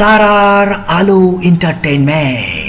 তারার আলো এন্টারটেইনমেন্ট